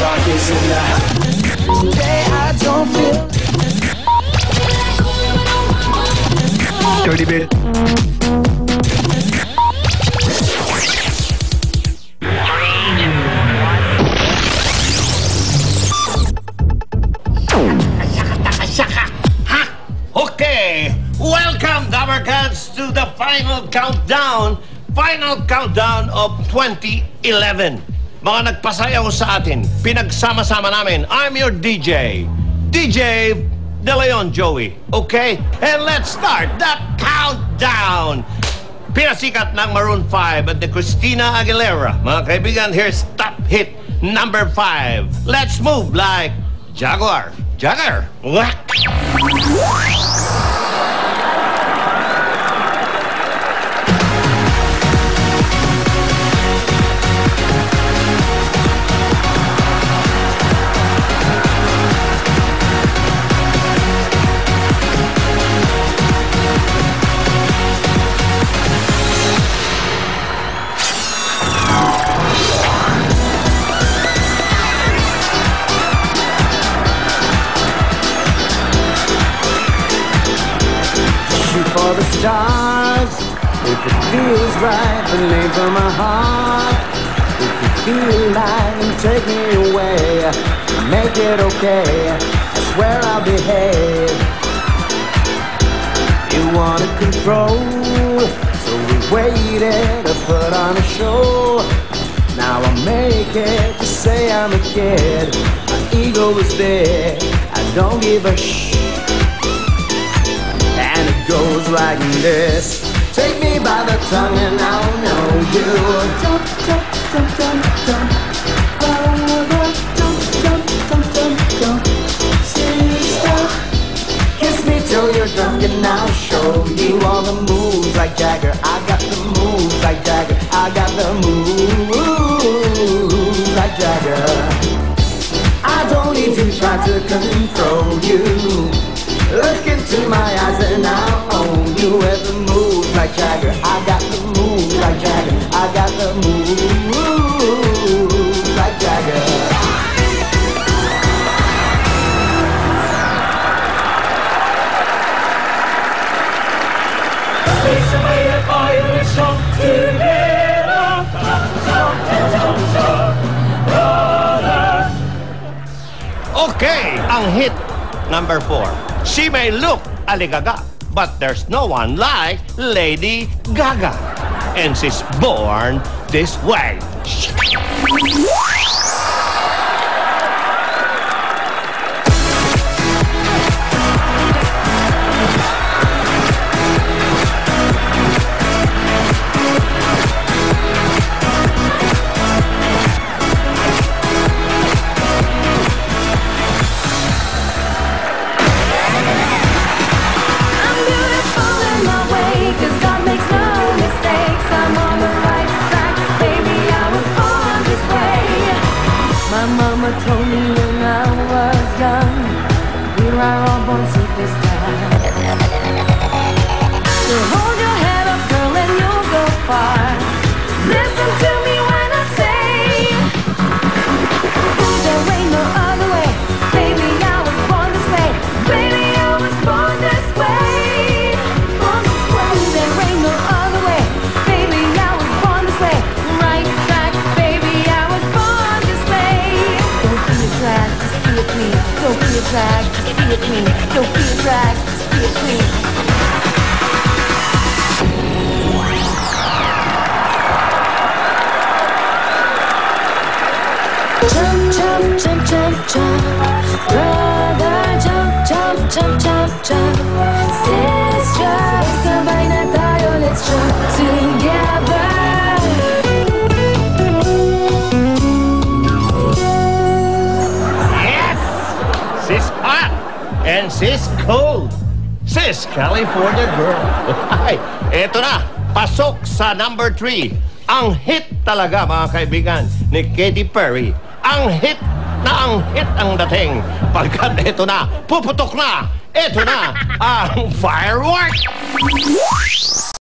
Today I don't feel Dirty bit. Okay, welcome, Dabarkads, to the final countdown. Final countdown of 2011. Mga nagpasayaw sa atin, pinagsama-sama namin. I'm your DJ, DJ De Leon Joey. Okay? And let's start the countdown. Pinasikat ng Maroon 5 at the Christina Aguilera. Mga kaibigan, here's top hit number 5. Let's move like Jaguar. Jaguar. Whack. For the stars. If it feels right, then aim for my heart. If you feel like then take me away, make it okay. I swear I'll behave. You wanted control, so we waited to put on a show. Now I make it to say I'm a kid. My ego is big. I don't give a shit. Goes like this. Take me by the tongue and I'll know you. Jump, jump, jump, jump, jump. Brother, jump, jump, jump, jump, jump. Sister Kiss me till you're drunk and I'll show you all the moves like Jagger. I got the moves like Jagger. I got the moves like Jagger. I don't need to try to control you. Look like Jagger. I got the moves like Jagger. I got the moves like Jagger. Okay, ang hit number four. She may look aligaga, but there's no one like Lady Gaga. And she's born this way. a queen. Don't be a drag, be a queen. Jump, jump, jump, jump, jump. Brother, jump, jump, jump, jump, jump. Sister, sabay na tayo, let's jump together. Yes! Sis! And sis. Sis California girl. Ay, eto na. Pasok sa number 3. Ang hit talaga mga kaibigan ni Katy Perry. Ang hit na ang hit ang dating. Pagkat eto na, puputok na. Eto na ang firework.